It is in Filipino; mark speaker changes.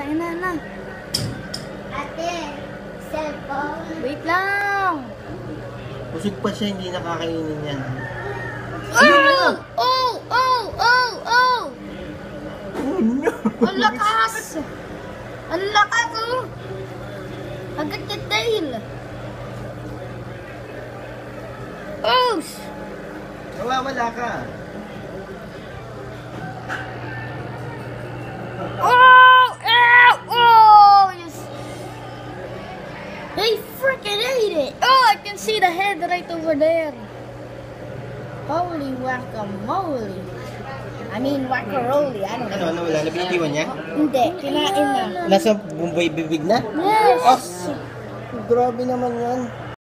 Speaker 1: na, ina na.
Speaker 2: Ate, cellphone.
Speaker 1: Wait lang.
Speaker 3: Busog pa siya, hindi nakakainin yan.
Speaker 1: Oh! Oh! Oh! Oh! Oh!
Speaker 3: Oh no!
Speaker 1: Ang lakas! Ang lakas oh! Agad the tail! Oh!
Speaker 3: Nawawala ka.
Speaker 1: Oh! They freaking ate it! Oh, I can see the head right over there. Holy guacamole. I mean, guacamole. I don't
Speaker 3: Ano,
Speaker 1: know.
Speaker 3: ano, wala? Nabitiwan niya?
Speaker 1: Hindi, kinain na.
Speaker 3: Nasa bumbay bibig na?
Speaker 1: Yes!
Speaker 3: Oh, grabe naman yan.